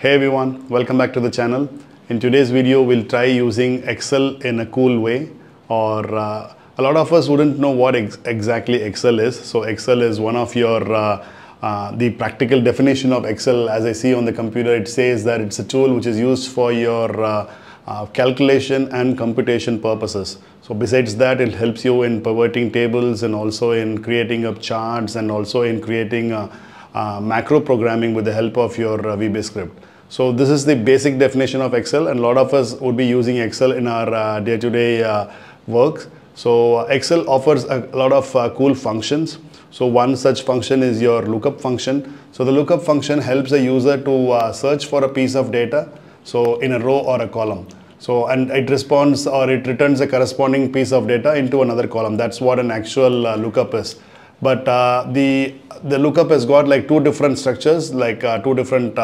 Hey everyone, welcome back to the channel. In today's video, we'll try using Excel in a cool way or uh, a lot of us wouldn't know what ex exactly Excel is. So Excel is one of your, uh, uh, the practical definition of Excel as I see on the computer, it says that it's a tool which is used for your uh, uh, calculation and computation purposes. So besides that, it helps you in perverting tables and also in creating up charts and also in creating uh, macro programming with the help of your VBA script. So this is the basic definition of Excel and a lot of us would be using Excel in our uh, day-to-day uh, work. So uh, Excel offers a lot of uh, cool functions. So one such function is your lookup function. So the lookup function helps the user to uh, search for a piece of data. So in a row or a column. So and it responds or it returns a corresponding piece of data into another column. That's what an actual uh, lookup is. But uh, the the lookup has got like two different structures, like two different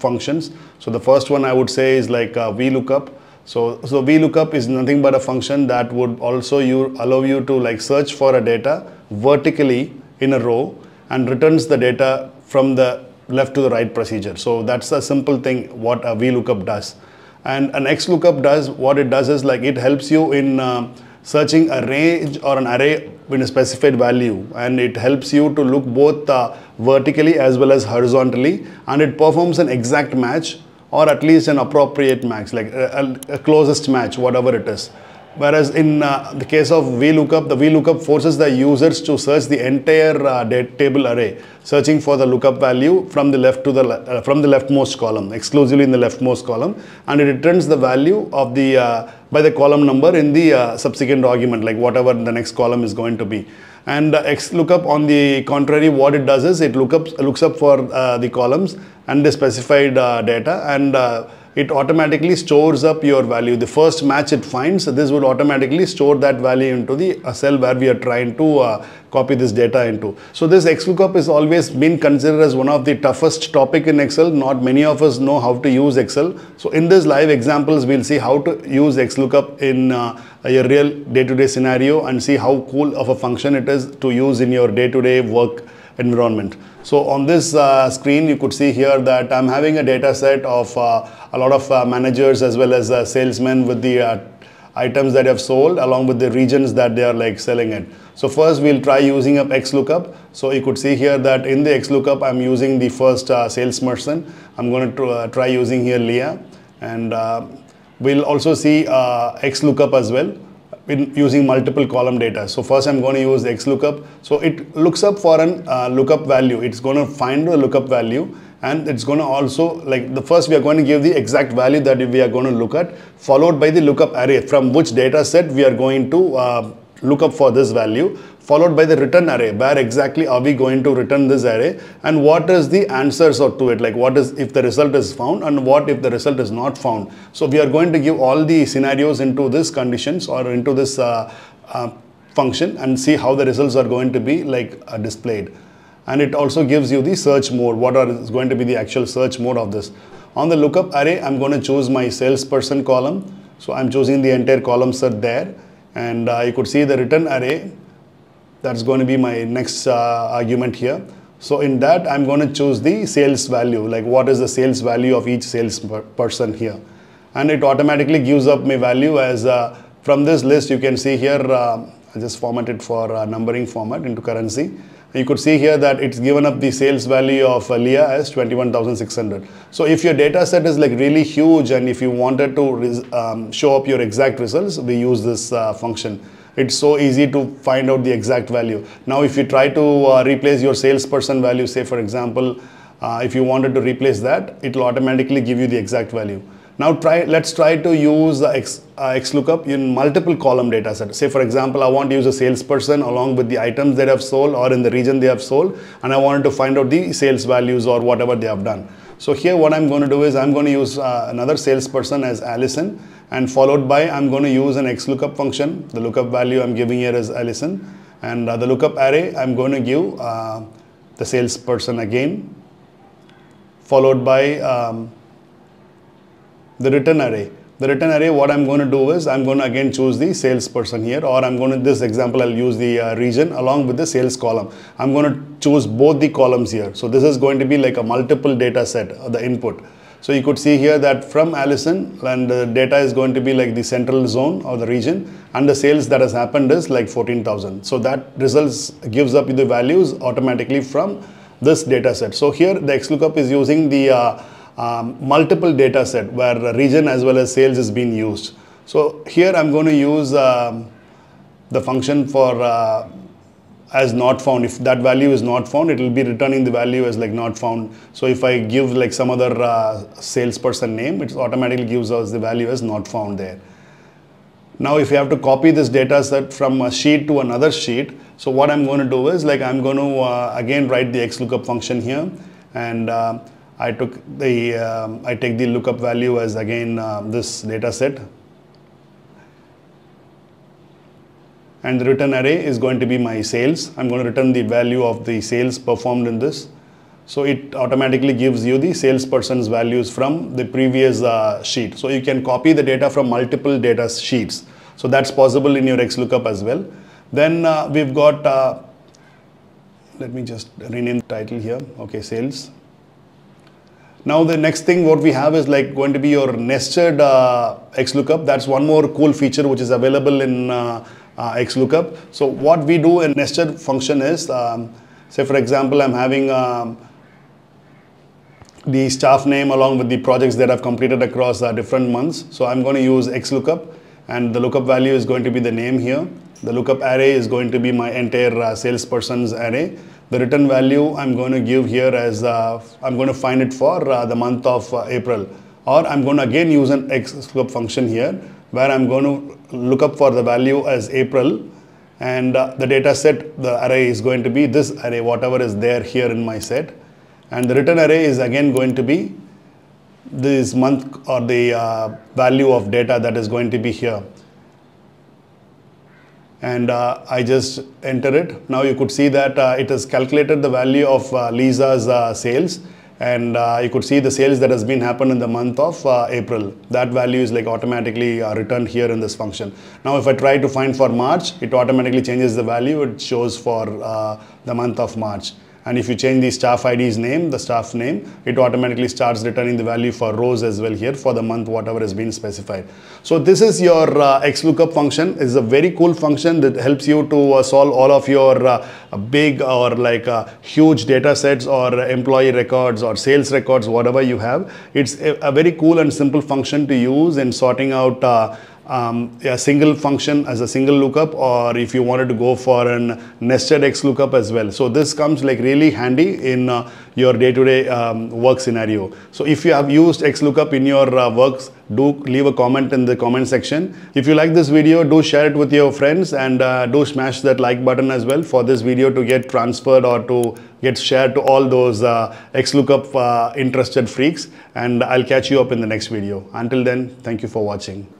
functions. So the first one I would say is like uh, VLOOKUP. So, so VLOOKUP is nothing but a function that would also you allow you to like search for a data vertically in a row and returns the data from the left to the right procedure. So that's a simple thing what a VLOOKUP does. And an XLOOKUP does, what it does is like it helps you in uh, searching a range or an array in a specified value and it helps you to look both uh, vertically as well as horizontally and it performs an exact match or at least an appropriate match like a, a, a closest match whatever it is Whereas in uh, the case of VLOOKUP, the VLOOKUP forces the users to search the entire uh, table array, searching for the lookup value from the left to the uh, from the leftmost column, exclusively in the leftmost column, and it returns the value of the uh, by the column number in the uh, subsequent argument, like whatever the next column is going to be. And uh, XLOOKUP, on the contrary, what it does is it look up, looks up for the columns and the specified data and it automatically stores up your value. The first match it finds, this would automatically store that value into the uh, cell where we are trying to uh, copy this data into. So this XLOOKUP is always been considered as one of the toughest topic in Excel. Not many of us know how to use Excel. So in this live examples, we'll see how to use XLOOKUP in uh, a real day-to-day -day scenario and see how cool of a function it is to use in your day-to-day -day work environment. So on this uh, screen, you could see here that I'm having a data set of uh, a lot of uh, managers as well as uh, salesmen with the uh, items that have sold along with the regions that they are like selling it. So first we'll try using up XLOOKUP. So you could see here that in the XLOOKUP, I'm using the first uh, salesperson. I'm going to try using here Leah and we'll also see XLOOKUP as well using multiple column data. So first I'm going to use the XLOOKUP. So it looks up for an uh, lookup value. It's going to find the lookup value and it's going to also like the first we are going to give the exact value that we are going to look at followed by the lookup array from which data set we are going to uh, look up for this value followed by the return array. Where exactly are we going to return this array? And what is the answers to it? Like what is if the result is found and what if the result is not found? So we are going to give all the scenarios into this conditions or into this uh, uh, function and see how the results are going to be like uh, displayed. And it also gives you the search mode what are is going to be the actual search mode of this. On the lookup array i'm going to choose my salesperson column. So i'm choosing the entire column set there. And uh, you could see the return array that's going to be my next uh, argument here so in that i'm going to choose the sales value like what is the sales value of each sales person here and it automatically gives up my value as uh, from this list you can see here uh, I just formatted for uh, numbering format into currency you could see here that it's given up the sales value of uh, Leah as 21,600. So if your data set is like really huge and if you wanted to um, show up your exact results, we use this uh, function. It's so easy to find out the exact value. Now if you try to uh, replace your salesperson value, say for example, uh, if you wanted to replace that, it will automatically give you the exact value. Now try, let's try to use the X, uh, XLOOKUP in multiple column data set. Say for example, I want to use a salesperson along with the items that have sold or in the region they have sold and I wanted to find out the sales values or whatever they have done. So here what I'm going to do is I'm going to use uh, another salesperson as Allison and followed by I'm going to use an XLOOKUP function. The lookup value I'm giving here is Allison and uh, the lookup array I'm going to give uh, the salesperson again followed by um, the return array. The return array, what I'm going to do is I'm going to again choose the salesperson here or I'm going to, this example, I'll use the uh, region along with the sales column. I'm going to choose both the columns here. So this is going to be like a multiple data set, uh, the input. So you could see here that from Allison and the data is going to be like the central zone or the region and the sales that has happened is like 14,000. So that results gives up the values automatically from this data set. So here the XLOOKUP is using the uh, um, multiple data set where region as well as sales is being used. So here I'm going to use um, the function for uh, as not found. If that value is not found, it will be returning the value as like not found. So if I give like some other uh, salesperson name, it automatically gives us the value as not found there. Now if you have to copy this data set from a sheet to another sheet, so what I'm going to do is like I'm going to uh, again write the XLOOKUP function here and uh, I took the, um, I take the lookup value as again uh, this data set and the return array is going to be my sales. I'm going to return the value of the sales performed in this. So it automatically gives you the salesperson's values from the previous uh, sheet. So you can copy the data from multiple data sheets. So that's possible in your XLOOKUP as well. Then uh, we've got, uh, let me just rename the title here. Okay, sales. Now the next thing what we have is like going to be your nested uh, XLOOKUP. That's one more cool feature which is available in uh, uh, XLOOKUP. So what we do in nested function is, um, say for example, I'm having um, the staff name along with the projects that I've completed across uh, different months. So I'm going to use XLOOKUP and the lookup value is going to be the name here. The lookup array is going to be my entire uh, salesperson's array. The return value I'm going to give here as uh, I'm going to find it for uh, the month of uh, April or I'm going to again use an X XLOOKUP function here where I'm going to look up for the value as April and uh, the data set, the array is going to be this array, whatever is there here in my set. And the return array is again going to be this month or the uh, value of data that is going to be here. And uh, I just enter it. Now you could see that uh, it has calculated the value of uh, Lisa's uh, sales and uh, you could see the sales that has been happened in the month of uh, April. That value is like automatically uh, returned here in this function. Now if I try to find for March, it automatically changes the value. It shows for uh, the month of March. And if you change the staff ID's name, the staff name, it automatically starts returning the value for rows as well here for the month, whatever has been specified. So this is your uh, XLOOKUP function. It's a very cool function that helps you to uh, solve all of your uh, big or like huge data sets or employee records or sales records, whatever you have. It's a, a very cool and simple function to use in sorting out uh, um, a single function as a single lookup or if you wanted to go for an nested X lookup as well. So this comes like really handy in uh, your day-to-day -day, um, work scenario. So if you have used X lookup in your uh, works, do leave a comment in the comment section. If you like this video, do share it with your friends and uh, do smash that like button as well for this video to get transferred or to get shared to all those uh, XLOOKUP uh, interested freaks and I'll catch you up in the next video. Until then, thank you for watching.